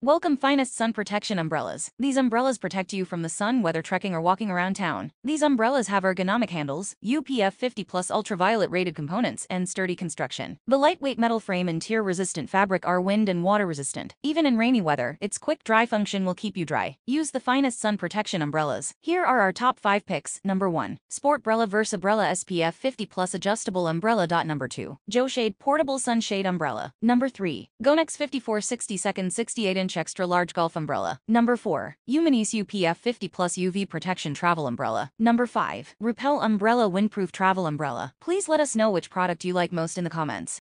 Welcome Finest Sun Protection Umbrellas. These umbrellas protect you from the sun whether trekking or walking around town. These umbrellas have ergonomic handles, UPF 50 plus ultraviolet rated components, and sturdy construction. The lightweight metal frame and tear-resistant fabric are wind and water resistant. Even in rainy weather, its quick dry function will keep you dry. Use the Finest Sun Protection Umbrellas. Here are our top 5 picks. Number 1. Sportbrella Versabrella SPF 50 plus adjustable umbrella. Number 2. Joe Shade Portable Sunshade Umbrella. Number 3. Gonex 54 60 second 68 inch extra large golf umbrella. Number 4. Umenice UPF 50 plus UV protection travel umbrella. Number 5. Repel umbrella windproof travel umbrella. Please let us know which product you like most in the comments.